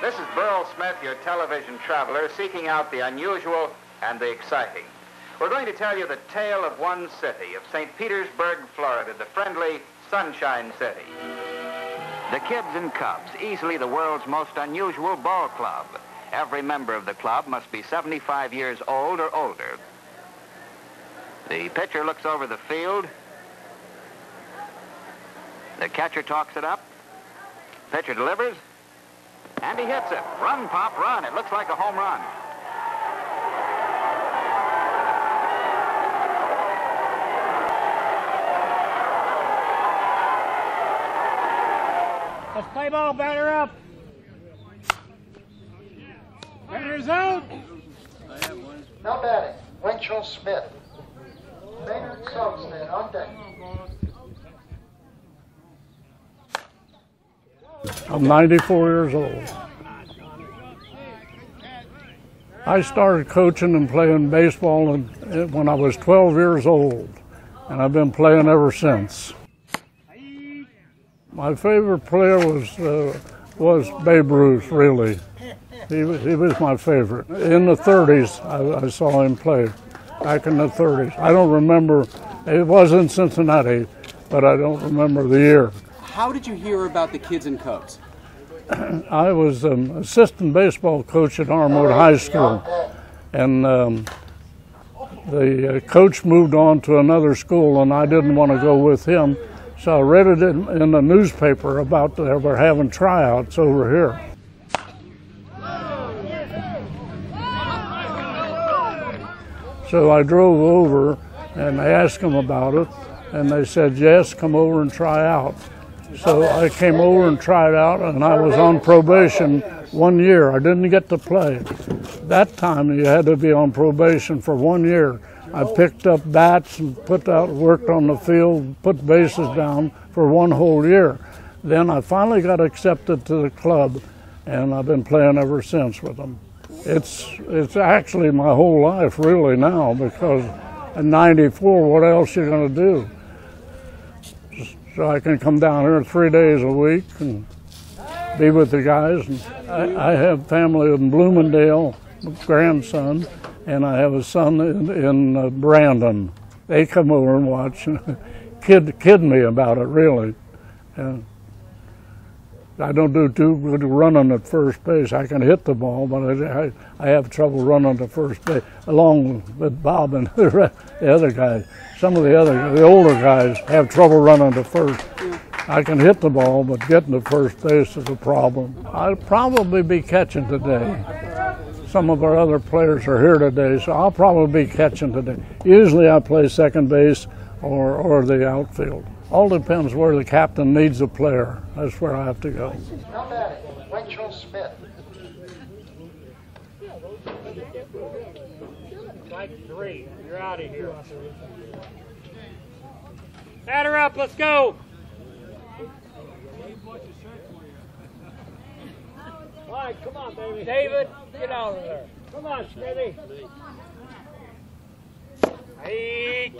This is Burl Smith, your television traveler, seeking out the unusual and the exciting. We're going to tell you the tale of one city, of St. Petersburg, Florida, the friendly Sunshine City. The Kids and Kubs, easily the world's most unusual ball club. Every member of the club must be 75 years old or older. The pitcher looks over the field. The catcher talks it up. Pitcher delivers. And he hits it. Run, Pop, run. It looks like a home run. Let's play ball, batter up. Batter's out. Now batting, Winchell Smith. Maynard Selstead on deck. I'm 94 years old. I started coaching and playing baseball when I was 12 years old, and I've been playing ever since. My favorite player was uh, was Babe Ruth. Really, he was, he was my favorite. In the 30s, I, I saw him play. Back in the 30s, I don't remember. It was in Cincinnati, but I don't remember the year. How did you hear about the Kids and Kubs? I was an assistant baseball coach at Armwood High School, and um, the uh, coach moved on to another school, and I didn't want to go with him, so I read it in, in the newspaper about they were having tryouts over here. So I drove over and I asked them about it, and they said, yes, come over and try out. So I came over and tried out, and I was on probation one year. I didn't get to play. That time you had to be on probation for one year. I picked up bats and put out, worked on the field, put bases down for one whole year. Then I finally got accepted to the club, and I've been playing ever since with them. It's it's actually my whole life really now because at 94, what else you gonna do? So I can come down here three days a week and be with the guys. And I, I have family in Bloomingdale, grandson, and I have a son in, in uh, Brandon. They come over and watch and kid kid me about it really. And I don't do too good running at first base. I can hit the ball, but I, I, have trouble running to first base, along with Bob and the the other guys. Some of the other, the older guys have trouble running to first. I can hit the ball, but getting to first base is a problem. I'll probably be catching today. Some of our other players are here today, so I'll probably be catching today. Usually I play second base or, or the outfield. All depends where the captain needs a player. That's where I have to go. Now batting, Winchell Smith. Strike three. You're out of here. Batter up. Let's go. All right, come on, baby. David, get out of there. Come on, Smithy. Hey.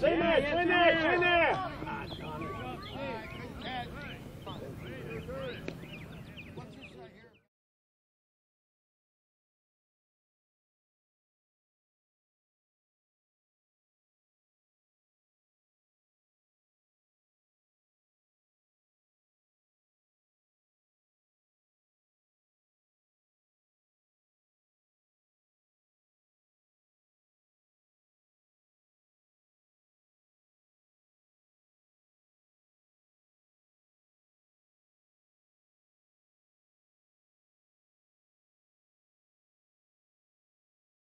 Çene, çene, çene.